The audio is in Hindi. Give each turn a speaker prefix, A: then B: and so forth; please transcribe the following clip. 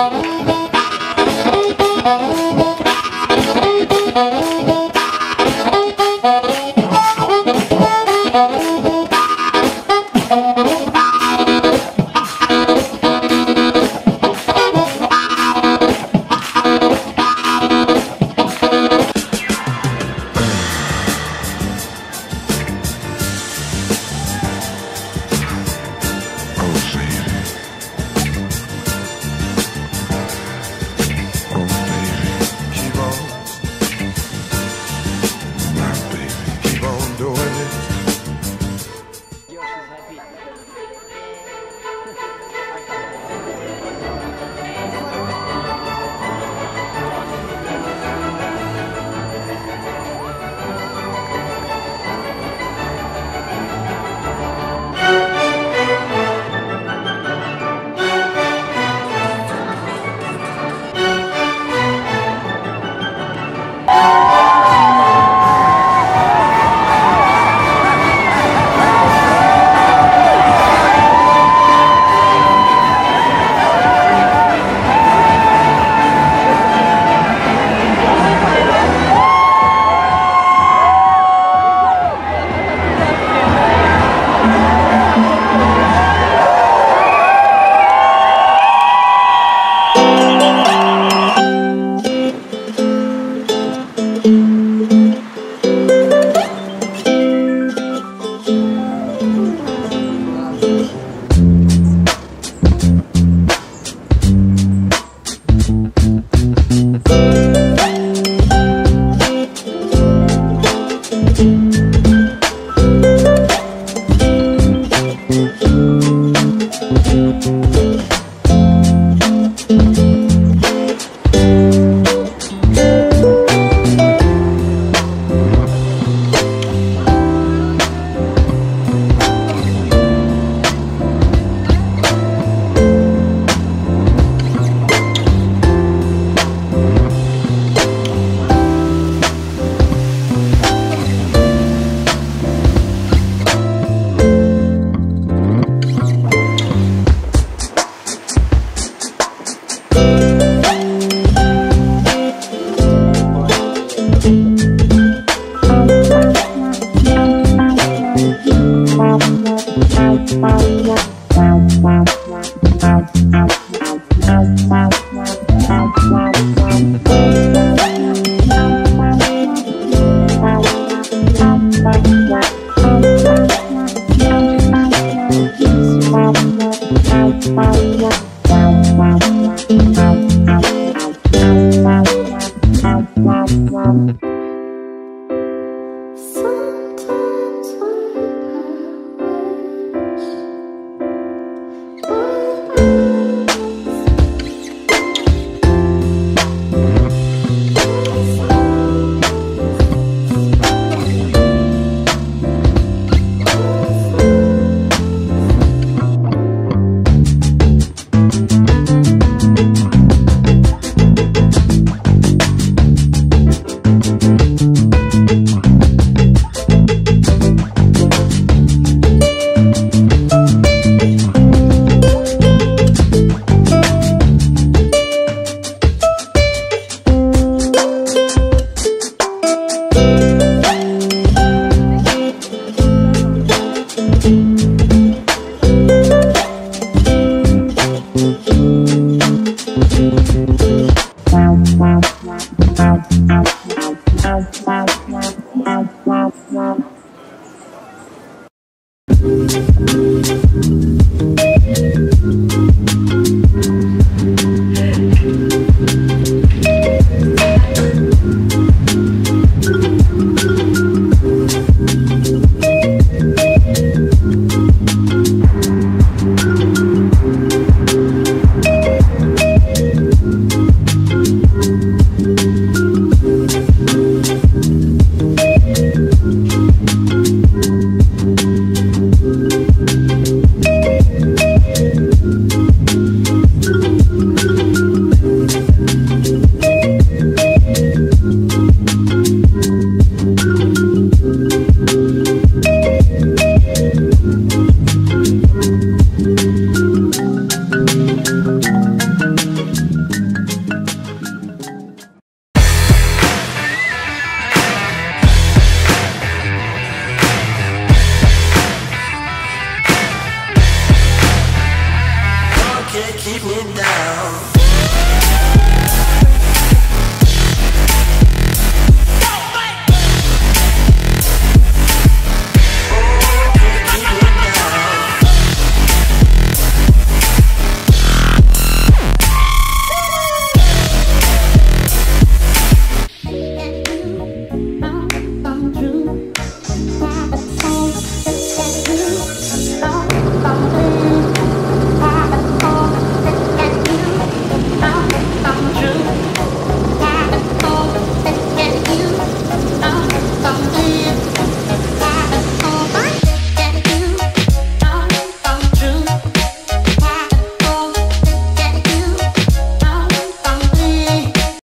A: Thank you.
B: Bye. wow, wow.